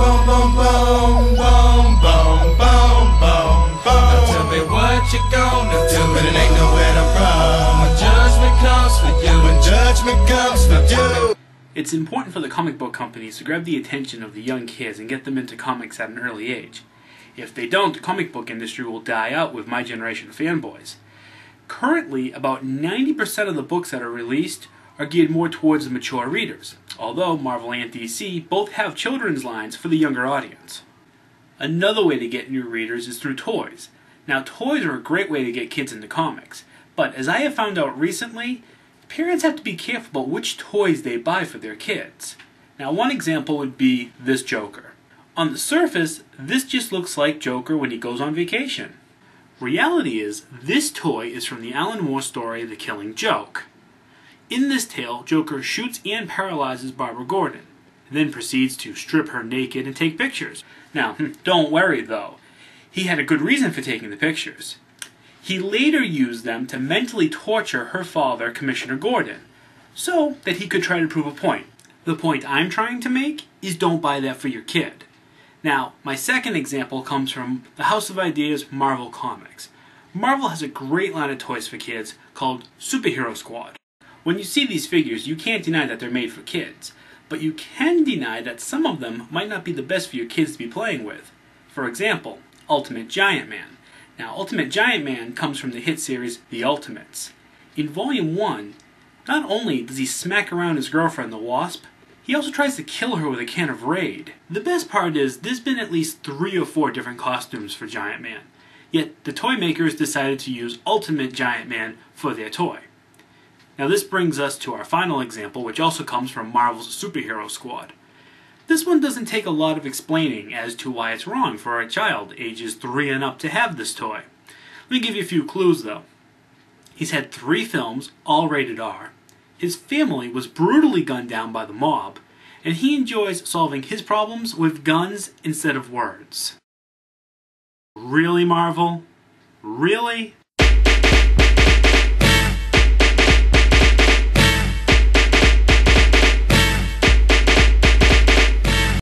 boom, boom, boom, boom, boom, boom, boom, boom. Now tell me what you gonna do, but it ain't nowhere to run. When judgment comes for you, when judgment comes for you. It's important for the comic book companies to grab the attention of the young kids and get them into comics at an early age. If they don't, the comic book industry will die out with my generation of fanboys. Currently, about 90% of the books that are released are geared more towards the mature readers, although Marvel and DC both have children's lines for the younger audience. Another way to get new readers is through toys. Now, toys are a great way to get kids into comics, but as I have found out recently, parents have to be careful about which toys they buy for their kids. Now, one example would be this Joker. On the surface, this just looks like Joker when he goes on vacation. Reality is, this toy is from the Alan Moore story The Killing Joke. In this tale, Joker shoots and paralyzes Barbara Gordon, then proceeds to strip her naked and take pictures. Now, don't worry though, he had a good reason for taking the pictures. He later used them to mentally torture her father, Commissioner Gordon, so that he could try to prove a point. The point I'm trying to make is don't buy that for your kid. Now, my second example comes from the House of Ideas Marvel Comics. Marvel has a great line of toys for kids called Superhero Squad. When you see these figures, you can't deny that they're made for kids, but you can deny that some of them might not be the best for your kids to be playing with. For example, Ultimate Giant Man. Now, Ultimate Giant Man comes from the hit series The Ultimates. In Volume 1, not only does he smack around his girlfriend, the Wasp, he also tries to kill her with a can of Raid. The best part is, there's been at least three or four different costumes for Giant Man, yet the toy makers decided to use Ultimate Giant Man for their toy. Now this brings us to our final example, which also comes from Marvel's Superhero Squad. This one doesn't take a lot of explaining as to why it's wrong for a child ages 3 and up to have this toy. Let me give you a few clues though. He's had three films, all rated R. His family was brutally gunned down by the mob, and he enjoys solving his problems with guns instead of words. Really, Marvel? Really?